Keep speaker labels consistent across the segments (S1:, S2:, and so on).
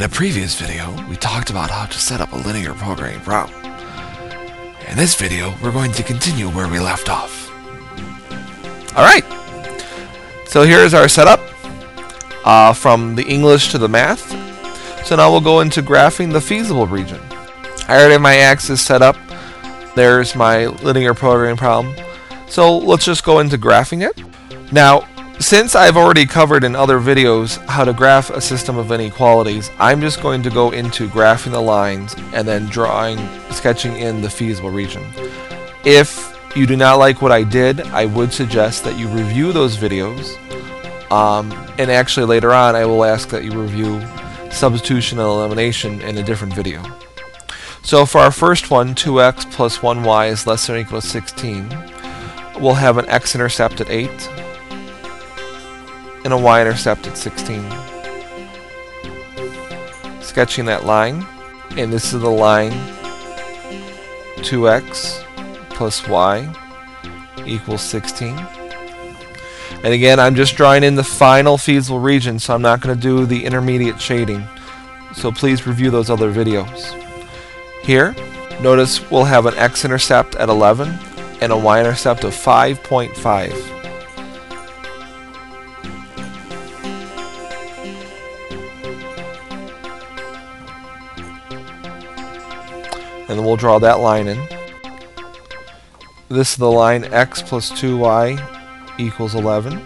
S1: In a previous video, we talked about how to set up a linear programming problem. In this video, we're going to continue where we left off. Alright, so here's our setup uh, from the English to the math. So now we'll go into graphing the feasible region. I already have my axis set up. There's my linear programming problem. So let's just go into graphing it. Now, since I've already covered in other videos how to graph a system of inequalities, I'm just going to go into graphing the lines and then drawing, sketching in the feasible region. If you do not like what I did, I would suggest that you review those videos. Um, and actually later on, I will ask that you review substitution and elimination in a different video. So for our first one, 2x plus 1y is less than or equal to 16. We'll have an x-intercept at 8 and a y-intercept at 16. Sketching that line, and this is the line 2x plus y equals 16. And again, I'm just drawing in the final feasible region, so I'm not going to do the intermediate shading. So please review those other videos. Here, notice we'll have an x-intercept at 11 and a y-intercept of 5.5. and we'll draw that line in. This is the line x plus 2y equals 11.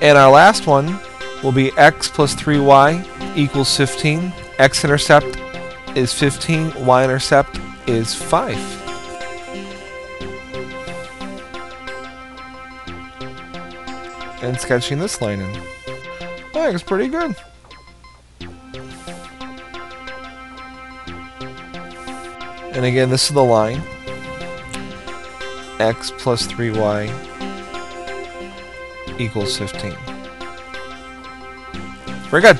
S1: And our last one will be x plus 3y equals 15. x-intercept is 15, y-intercept is 5. And sketching this line in. I think it's pretty good. And again, this is the line. x plus 3y equals 15. Very good.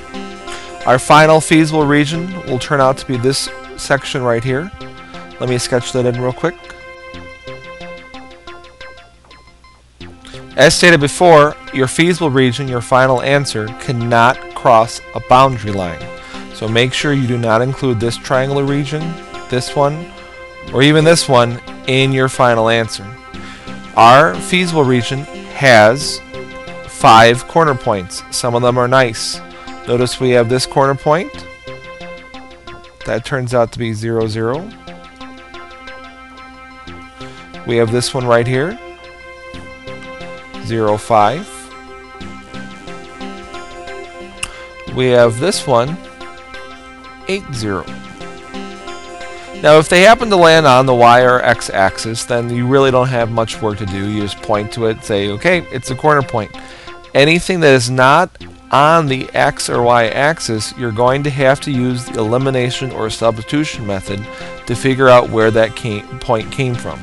S1: Our final feasible region will turn out to be this section right here. Let me sketch that in real quick. As stated before, your feasible region, your final answer, cannot cross a boundary line. So make sure you do not include this triangular region this one, or even this one in your final answer. Our feasible region has five corner points. Some of them are nice. Notice we have this corner point. That turns out to be 0, 0. We have this one right here. 0, 5. We have this one. 8, 0. Now, if they happen to land on the y or x axis, then you really don't have much work to do. You just point to it, say, okay, it's a corner point. Anything that is not on the x or y axis, you're going to have to use the elimination or substitution method to figure out where that came, point came from.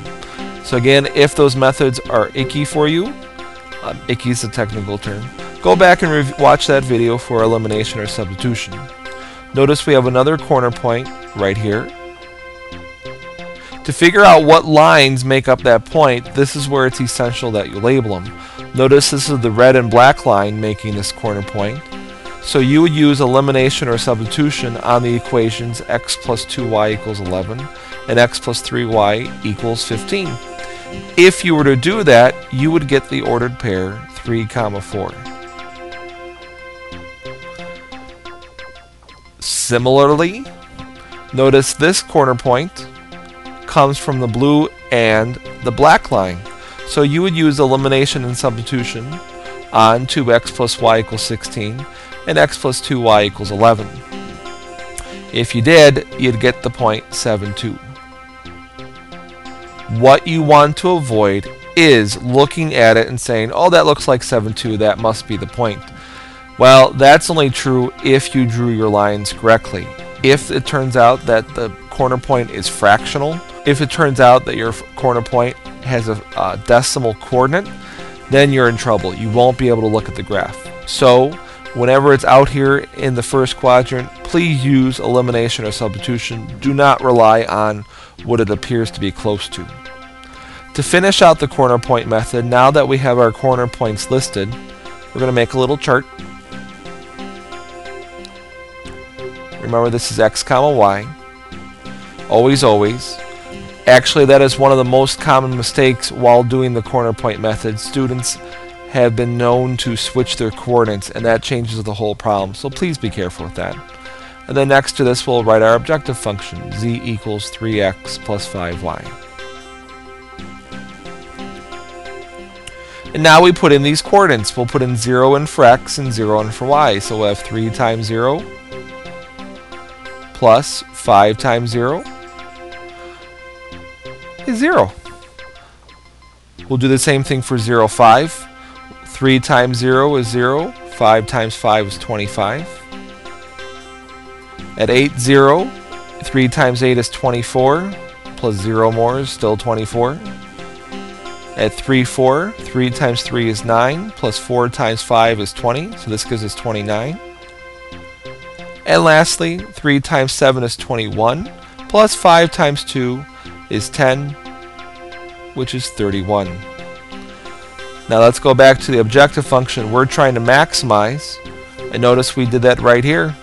S1: So again, if those methods are icky for you, um, icky is a technical term, go back and watch that video for elimination or substitution. Notice we have another corner point right here to figure out what lines make up that point, this is where it's essential that you label them. Notice this is the red and black line making this corner point. So you would use elimination or substitution on the equations x plus 2y equals 11 and x plus 3y equals 15. If you were to do that, you would get the ordered pair 3 comma 4. Similarly, notice this corner point comes from the blue and the black line. So you would use elimination and substitution on 2x plus y equals 16 and x plus 2y equals 11. If you did, you'd get the point 72. What you want to avoid is looking at it and saying, oh, that looks like 7.2, that must be the point. Well, that's only true if you drew your lines correctly. If it turns out that the corner point is fractional, if it turns out that your corner point has a decimal coordinate, then you're in trouble. You won't be able to look at the graph. So, whenever it's out here in the first quadrant, please use elimination or substitution. Do not rely on what it appears to be close to. To finish out the corner point method, now that we have our corner points listed, we're going to make a little chart. Remember, this is x comma y. Always, always. Actually, that is one of the most common mistakes while doing the corner point method. Students have been known to switch their coordinates, and that changes the whole problem. So please be careful with that. And then next to this, we'll write our objective function, z equals 3x plus 5y. And now we put in these coordinates. We'll put in 0 in for x and 0 in for y. So we'll have 3 times 0 plus 5 times 0 is 0. We'll do the same thing for 0, 5. 3 times 0 is 0. 5 times 5 is 25. At 8, 0. 3 times 8 is 24. Plus 0 more is still 24. At 3, 4. 3 times 3 is 9. Plus 4 times 5 is 20. So this gives us 29. And lastly, 3 times 7 is 21. Plus 5 times 2 is 10, which is 31. Now let's go back to the objective function we're trying to maximize. And notice we did that right here.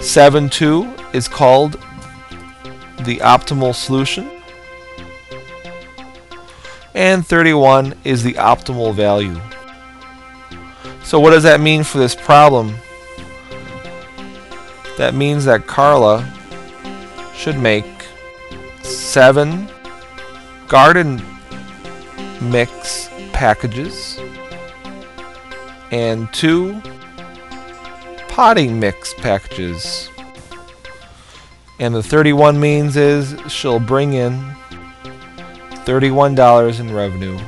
S1: 7, 2 is called the optimal solution. And 31 is the optimal value. So what does that mean for this problem? That means that Carla should make seven garden mix packages and two potting mix packages. And the 31 means is she'll bring in $31 in revenue